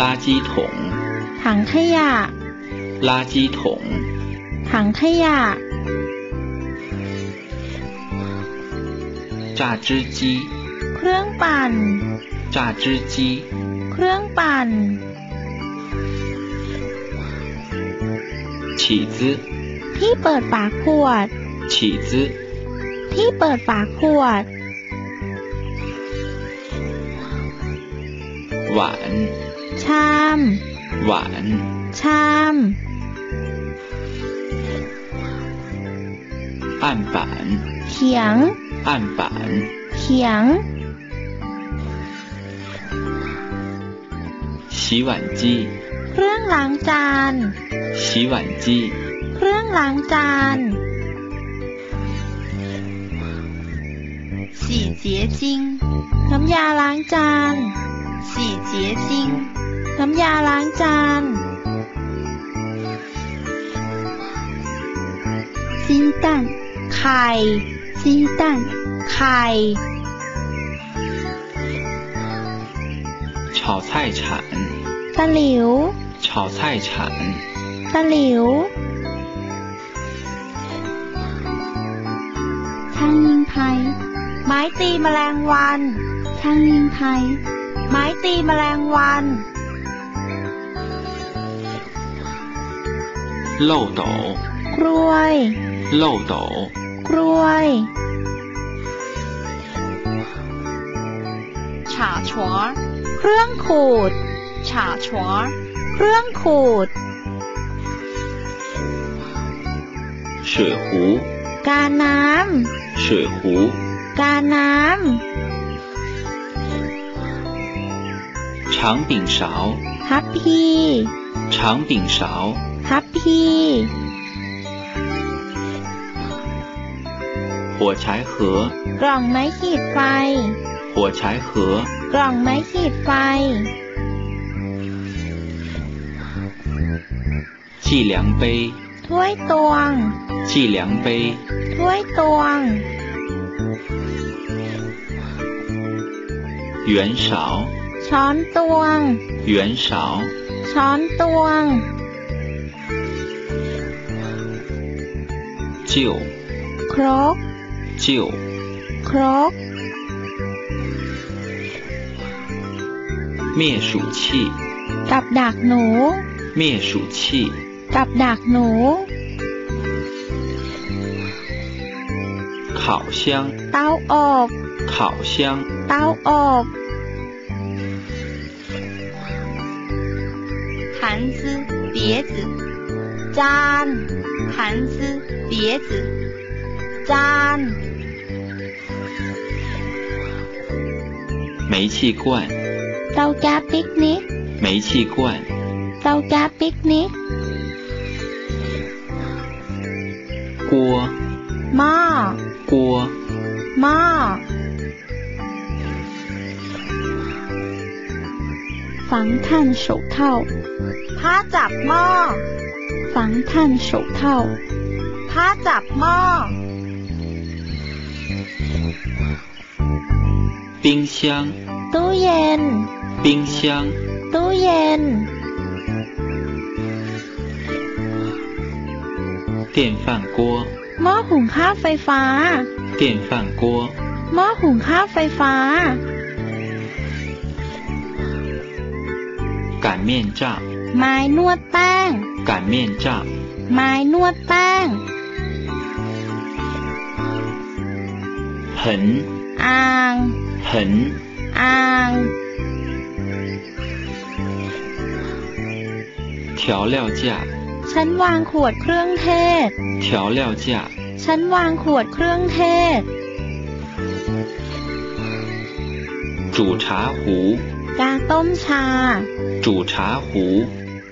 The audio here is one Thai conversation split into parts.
垃圾桶， ถังขยะ 垃圾桶， ถังขยะ 榨汁机， เครื่องปั่น 榨汁机， เครื่องปั่น 起子， ที่เปิดฝาขวด 起子， ที่เปิดฝาขวด 碗， ชาม 碗， ชาม 案板， เขียง 案板， เขียง 洗碗机， เครื่องล้างจาน 洗碗机， เครื่องล้างจาน 洗洁精， น้ำยาล้างจาน 洗洁精， น้ำยาล้างจาน 鸡蛋， ไข่ 鸡蛋， ไข่ 炒菜铲， ตะหลิว 炒菜铲， ตะหลิว 苍蝇拍， ไม้ตีแมลงวัน 苍蝇拍， ไม้ตีแมลงวัน 漏斗， กล้วย 漏斗， กล้วย 茶床， เครื่องขูด 茶床， เครื่องขูด 水壶， กาน้ 水壶， ำ กาน้ 长柄勺， ำ ฮับพี 长柄勺， ฮับพีหัวใช้เหือกล่องไม้ขีดไฟ หัวใช้เหือกล่องไม้ขีดไฟฉี่เหลีงถ้วยตวงฉี่ถ้วยตวงเหช้อนตวงเหช้อนตวง 臼， ครก 臼， ครก 灭鼠器， กับดักหนู 灭鼠器， กับดักหนู 烤箱， เตาอบ 烤箱， เตาอบ 盘子、碟子， จาน 盘子、 茄子，粘，煤气罐，豆加碧呢？煤气罐，豆加碧呢？锅，妈，锅，妈。防炭手套，他怎么？防炭手套。 ผ้าจับหม้อ 冰箱， ตู้เย็น 冰箱， ตู้เย็น 电饭锅， หม้อหุงข้าวไฟฟ้า 电饭锅， หม้อหุงข้าวไฟฟ้า 擀面杖， ไม้นวดแป้ง 擀面杖， ไม้นวดแป้ง 盆， อ่าง 盆， อ่าง 调料架， ฉันวางขวดเครื่องเทศ 调料架， ฉันวางขวดเครื่องเทศ 煮茶壶， กาต้มชา 煮茶壶，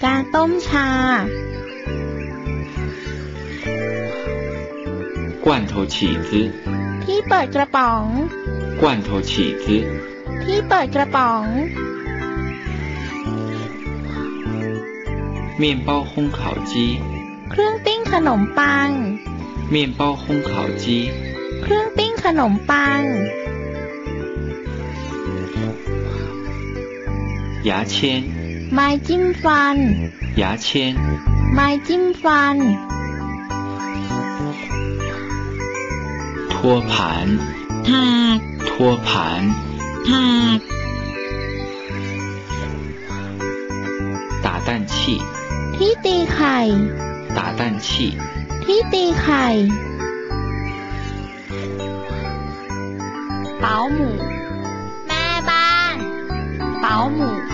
กาต้มชา 罐头起子， ที่ เปิดกระป๋อง 罐头起子， ที่เปิดกระป๋อง 面包烘烤机， เครื่องปิ้งขนมปัง 面包烘烤机， เครื่องปิ้งขนมปัง 牙签， ไม้จิ้มฟัน 牙签、 ไม้จิ้มฟัน 托盘。塔托盘。塔打蛋器。踢踢腿打蛋器。peter hi 保姆。妈班保姆。